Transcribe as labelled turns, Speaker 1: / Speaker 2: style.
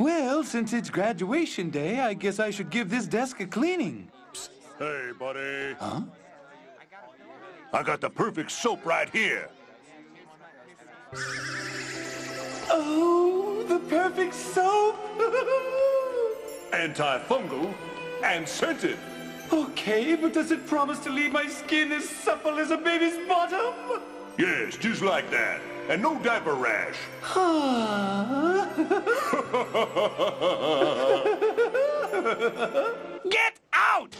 Speaker 1: Well, since it's graduation day, I guess I should give this desk a cleaning. Psst.
Speaker 2: Hey, buddy.
Speaker 1: Huh?
Speaker 2: I got the perfect soap right here.
Speaker 1: Oh, the perfect soap!
Speaker 2: Antifungal and scented.
Speaker 1: okay, but does it promise to leave my skin as supple as a baby's bottom?
Speaker 2: Yes, just like that. And no diaper rash.
Speaker 1: Get out!